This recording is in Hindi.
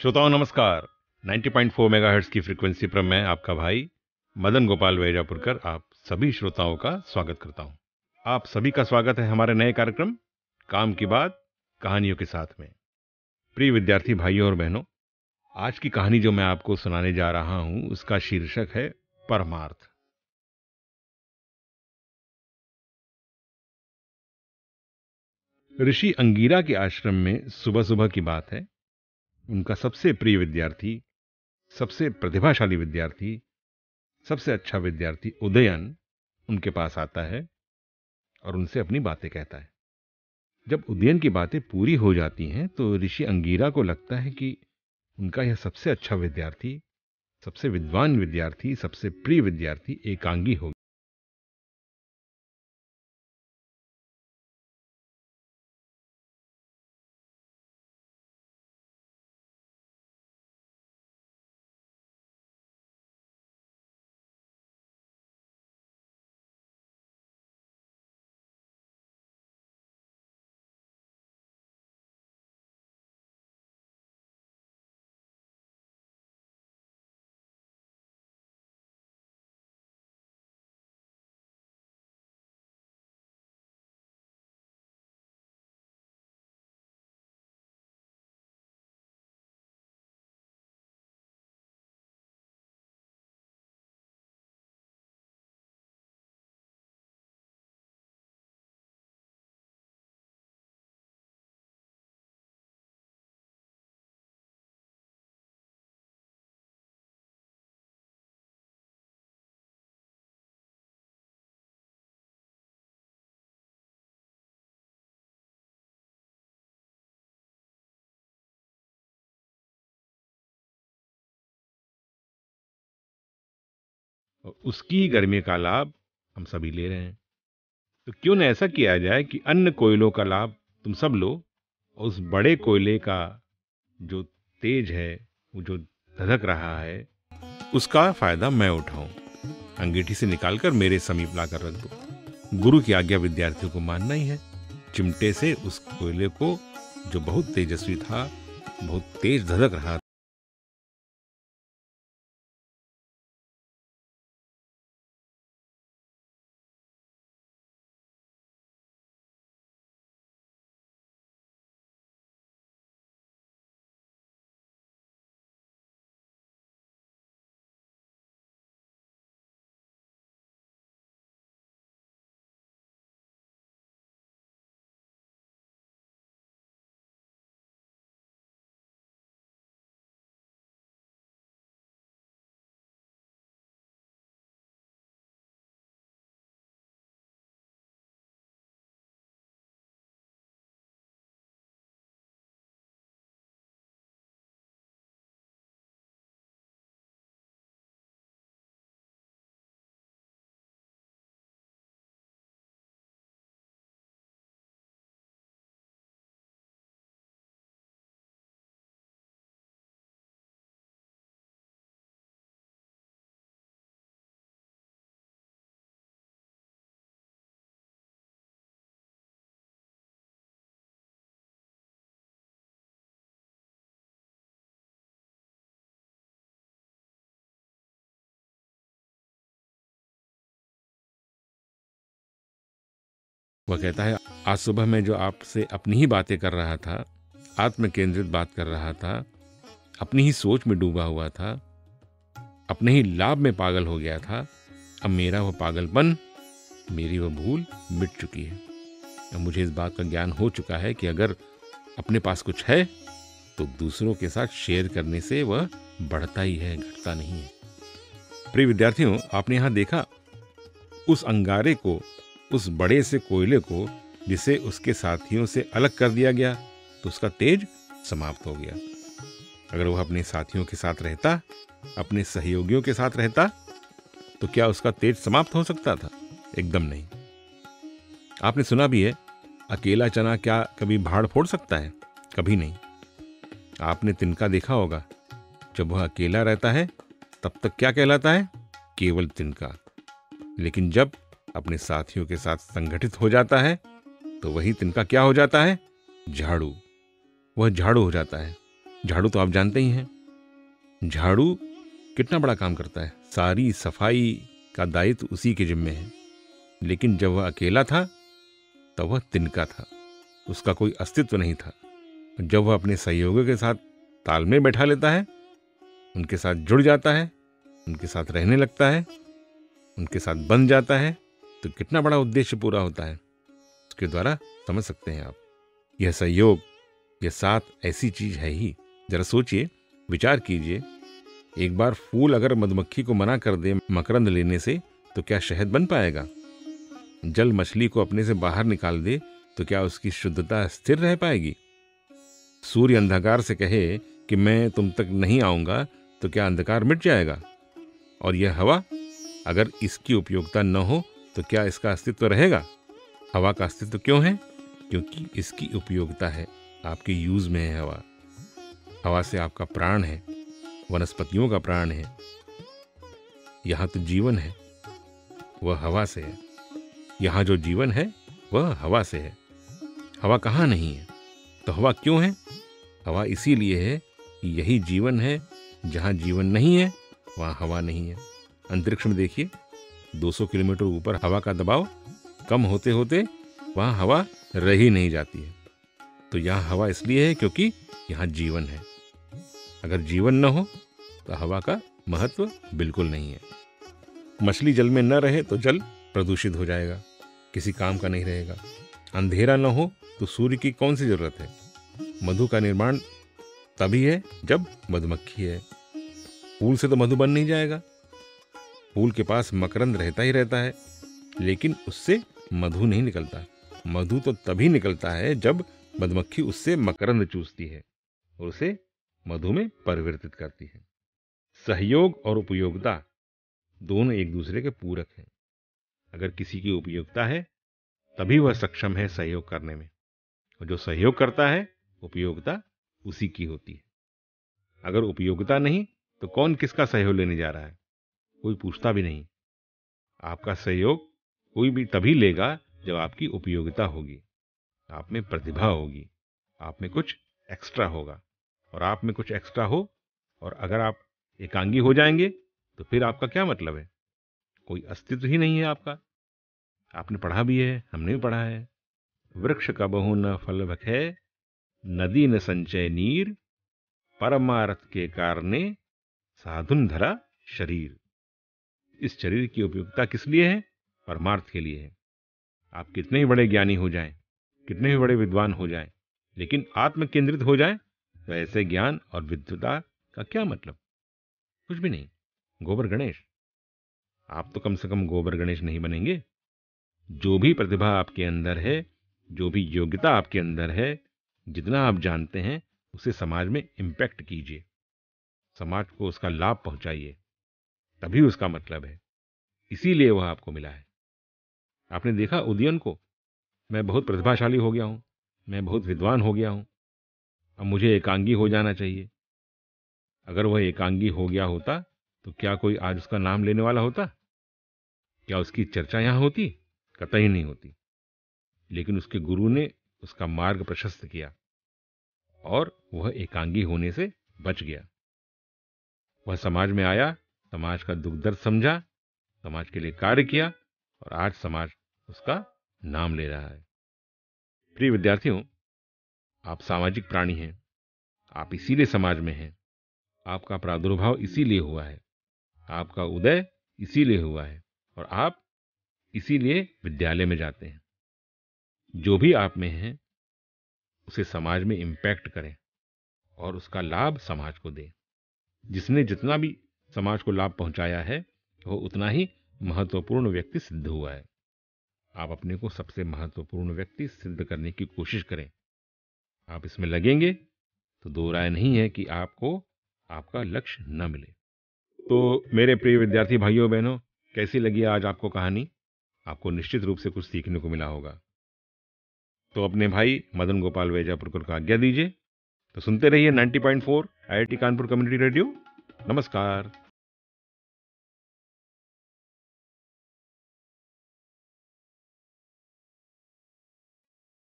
श्रोताओं, नमस्कार। 90.4 मेगाहर्ट्ज की फ्रीक्वेंसी पर मैं आपका भाई मदन गोपाल वैजापुरकर, आप सभी श्रोताओं का स्वागत करता हूँ। आप सभी का स्वागत है हमारे नए कार्यक्रम, काम की बात, कहानियों के साथ में। प्रिय विद्यार्थी भाइयों और बहनों, आज की कहानी जो मैं आपको सुनाने जा रहा हूँ, उसका शीर्षक है परमार्थ। ऋषि अंगीरा के आश्रम में सुबह सुबह की बात है। उनका सबसे प्रिय विद्यार्थी, सबसे प्रतिभाशाली विद्यार्थी, सबसे अच्छा विद्यार्थी उदयन उनके पास आता है और उनसे अपनी बातें कहता है। जब उदयन की बातें पूरी हो जाती हैं तो ऋषि अंगीरा को लगता है कि उनका यह सबसे अच्छा विद्यार्थी, सबसे विद्वान विद्यार्थी, सबसे प्रिय विद्यार्थी एकांगी हो और उसकी ही गर्मी का लाभ हम सभी ले रहे हैं। तो क्यों न ऐसा किया जाए कि अन्य कोयलों का लाभ तुम सब लो और उस बड़े कोयले का जो तेज है, वो जो धधक रहा है, उसका फ़ायदा मैं उठाऊं। अंगीठी से निकालकर मेरे समीप लाकर रख दो। गुरु की आज्ञा विद्यार्थियों को मानना ही है। चिमटे से उस कोयले को जो बहुत तेजस्वी था, बहुत तेज धधक रहा वह कहता है, आज सुबह मैं जो आपसे अपनी ही बातें कर रहा था आत्म केंद्रित बात कर रहा था, अपनी ही सोच में डूबा हुआ था, अपने ही लाभ में पागल हो गया था, अब मेरा वह पागलपन, मेरी वह भूल मिट चुकी है। अब मुझे इस बात का ज्ञान हो चुका है कि अगर अपने पास कुछ है तो दूसरों के साथ शेयर करने से वह बढ़ता ही है, घटता नहीं है। प्रिय विद्यार्थियों, आपने यहाँ देखा, उस अंगारे को उस बड़े से कोयले को, जिसे उसके साथियों से अलग कर दिया गया तो उसका तेज समाप्त हो गया। अगर वह अपने साथियों के साथ रहता, अपने सहयोगियों के साथ रहता तो क्या उसका तेज समाप्त हो सकता था? एकदम नहीं। आपने सुना भी है, अकेला चना क्या कभी भाड़ फोड़ सकता है? कभी नहीं। आपने तिनका देखा होगा, जब वह अकेला रहता है, तब तक क्या कहलाता है? केवल तिनका। लेकिन जब अपने साथियों के साथ संगठित हो जाता है तो वही तिनका क्या हो जाता है? झाड़ू। वह झाड़ू हो जाता है। झाड़ू तो आप जानते ही हैं। झाड़ू कितना बड़ा काम करता है। सारी सफ़ाई का दायित्व उसी के जिम्मे है। लेकिन जब वह अकेला था, तब वह तिनका था। उसका कोई अस्तित्व नहीं था। जब वह अपने सहयोगियों के साथ तालमेल बैठा लेता है, उनके साथ जुड़ जाता है, उनके साथ रहने लगता है, उनके साथ बन जाता है तो कितना बड़ा उद्देश्य पूरा होता है? उसके द्वारा समझ सकते हैं आप। यह सहयोग, यह साथ ऐसी चीज़ है ही। जरा सोचिए, विचार कीजिए। एक बार फूल अगर मधुमक्खी को मना कर दे मकरंद लेने से तो क्या शहद बन पाएगा? जल मछली को अपने से बाहर निकाल दे तो क्या उसकी शुद्धता स्थिर रह पाएगी? सूर्य अंधकार से कहे कि मैं तुम तक नहीं आऊँगा तो क्या अंधकार मिट जाएगा? और यह हवा, अगर इसकी उपयोगिता न हो तो क्या इसका अस्तित्व रहेगा? हवा का अस्तित्व क्यों है? क्योंकि इसकी उपयोगिता है, आपके यूज़ में है हवा। हवा से आपका प्राण है, वनस्पतियों का प्राण है। यहाँ तो जीवन है, वह हवा से है। यहाँ जो जीवन है, वह हवा से है। हवा कहाँ नहीं है? तो हवा क्यों है? हवा इसीलिए है कि यही जीवन है, जहाँ जीवन नहीं है, वहाँ हवा नहीं है। अंतरिक्ष में देखिए। 200 किलोमीटर ऊपर हवा का दबाव कम होते होते वहाँ हवा रह नहीं जाती है। तो यहाँ हवा इसलिए है क्योंकि यहाँ जीवन है। अगर जीवन न हो तो हवा का महत्व बिल्कुल नहीं है। मछली जल में न रहे तो जल प्रदूषित हो जाएगा, किसी काम का नहीं रहेगा। अंधेरा न हो तो सूर्य की कौन सी ज़रूरत है? मधु का निर्माण तभी है जब मधुमक्खी है। फूल से तो मधु बन नहीं जाएगा। फूल के पास मकरंद रहता ही रहता है। लेकिन उससे मधु नहीं निकलता। मधु तो तभी निकलता है जब मधुमक्खी उससे मकरंद चूसती है और उसे मधु में परिवर्तित करती है। सहयोग और उपयोगिता दोनों एक दूसरे के पूरक हैं। अगर किसी की उपयोगिता है, तभी वह सक्षम है सहयोग करने में। और जो सहयोग करता है, उपयोगिता उसी की होती है। अगर उपयोगिता नहीं तो कौन किसका सहयोग लेने जा रहा है? कोई पूछता भी नहीं। आपका सहयोग कोई भी तभी लेगा जब आपकी उपयोगिता होगी। आप में प्रतिभा होगी, आप में कुछ एक्स्ट्रा होगा और आप में कुछ एक्स्ट्रा हो और अगर आप एकांगी हो जाएँगे तो फिर आपका क्या मतलब है? कोई अस्तित्व ही नहीं है आपका। आपने पढ़ा भी है, हमने भी पढ़ा है। वृक्ष का बहु न फल भखे नदी न संचय नीर, परमारथ के कारणे साधुन धरा शरीर। इस शरीर की उपयोगिता किस लिए है? परमार्थ के लिए है। आप कितने ही बड़े ज्ञानी हो जाएँ, कितने ही बड़े विद्वान हो जाएँ, लेकिन आत्म केंद्रित हो जाएँ, तो ऐसे ज्ञान और विद्वता का क्या मतलब? कुछ भी नहीं। गोबर गणेश। आप तो कम से कम गोबर गणेश नहीं बनेंगे। जो भी प्रतिभा आपके अंदर है जो भी योग्यता आपके अंदर है जितना आप जानते हैं उसे समाज में इम्पैक्ट कीजिए। समाज को उसका लाभ पहुंचाइए। तभी उसका मतलब है। इसीलिए वह आपको मिला है। आपने देखा उदयन को? मैं बहुत प्रतिभाशाली हो गया हूँ, मैं बहुत विद्वान हो गया हूँ, अब मुझे एकांगी हो जाना चाहिए। अगर वह एकांगी हो गया होता तो क्या कोई आज उसका नाम लेने वाला होता? क्या उसकी चर्चा यहाँ होती? कतई नहीं होती। लेकिन उसके गुरु ने उसका मार्ग प्रशस्त किया, और वह एकांगी होने से बच गया। वह समाज में आया समाज का दुख दर्द समझा, समाज के लिए कार्य किया और आज समाज उसका नाम ले रहा है। प्रिय विद्यार्थियों, आप सामाजिक प्राणी हैं, आप इसीलिए समाज में हैं, आपका प्रादुर्भाव इसीलिए हुआ है, आपका उदय इसीलिए हुआ है और आप इसीलिए विद्यालय में जाते हैं। जो भी आप में है, उसे समाज में इम्पैक्ट करें और उसका लाभ समाज को दें, जिसने जितना भी समाज को लाभ पहुँचाया है, वो उतना ही महत्वपूर्ण व्यक्ति सिद्ध हुआ है। आप अपने को सबसे महत्वपूर्ण व्यक्ति सिद्ध करने की कोशिश करें। आप इसमें लगेंगे तो दो राय नहीं है कि आपको आपका लक्ष्य न मिले। तो मेरे प्रिय विद्यार्थी भाइयों, बहनों, कैसी लगी आज आपको कहानी? आपको निश्चित रूप से कुछ सीखने को मिला होगा। तो अपने भाई मदन गोपाल वेजापुरकर को आज्ञा दीजिए। तो सुनते रहिए 90.4 आईआईटी कानपुर कम्युनिटी रेडियो। नमस्कार।